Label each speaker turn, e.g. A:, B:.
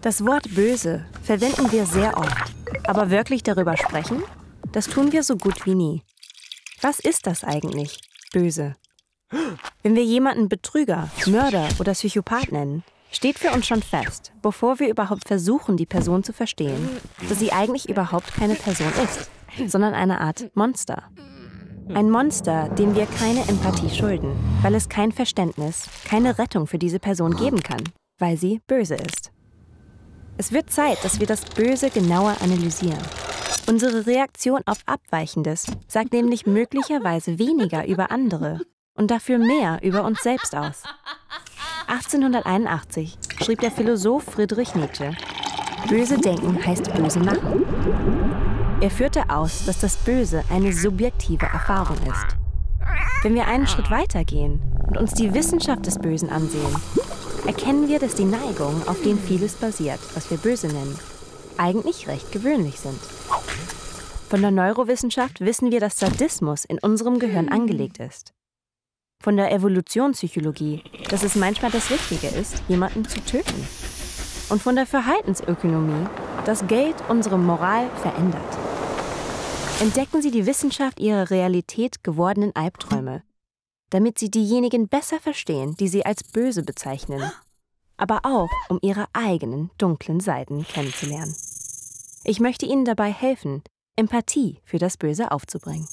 A: Das Wort böse verwenden wir sehr oft. Aber wirklich darüber sprechen? Das tun wir so gut wie nie. Was ist das eigentlich? Böse. Wenn wir jemanden Betrüger, Mörder oder Psychopath nennen, steht für uns schon fest, bevor wir überhaupt versuchen, die Person zu verstehen, dass sie eigentlich überhaupt keine Person ist, sondern eine Art Monster. Ein Monster, dem wir keine Empathie schulden, weil es kein Verständnis, keine Rettung für diese Person geben kann, weil sie böse ist. Es wird Zeit, dass wir das Böse genauer analysieren. Unsere Reaktion auf Abweichendes sagt nämlich möglicherweise weniger über andere und dafür mehr über uns selbst aus. 1881 schrieb der Philosoph Friedrich Nietzsche, Böse denken heißt böse machen. Er führte aus, dass das Böse eine subjektive Erfahrung ist. Wenn wir einen Schritt weiter gehen und uns die Wissenschaft des Bösen ansehen, erkennen wir, dass die Neigungen, auf denen vieles basiert, was wir böse nennen, eigentlich recht gewöhnlich sind. Von der Neurowissenschaft wissen wir, dass Sadismus in unserem Gehirn angelegt ist. Von der Evolutionspsychologie, dass es manchmal das Richtige ist, jemanden zu töten. Und von der Verhaltensökonomie, dass Geld unsere Moral verändert. Entdecken Sie die Wissenschaft Ihrer Realität gewordenen Albträume, damit Sie diejenigen besser verstehen, die Sie als böse bezeichnen, aber auch um Ihre eigenen dunklen Seiten kennenzulernen. Ich möchte Ihnen dabei helfen, Empathie für das Böse aufzubringen.